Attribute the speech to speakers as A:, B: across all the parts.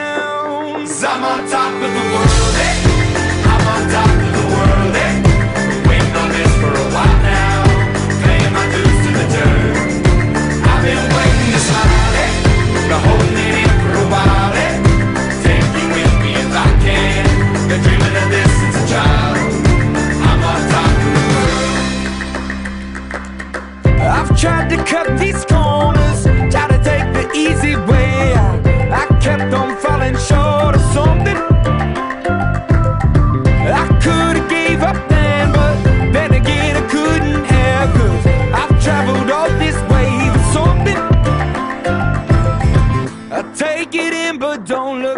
A: down.
B: I'm on top of the world.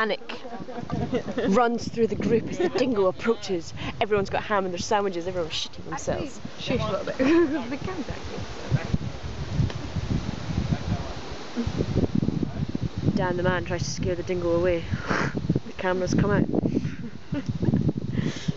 C: panic runs through the group as the dingo approaches. Everyone's got ham in their sandwiches, everyone's shitting themselves.
D: Actually, shush a little bit.
C: Dan the man tries to scare the dingo away. the cameras come out.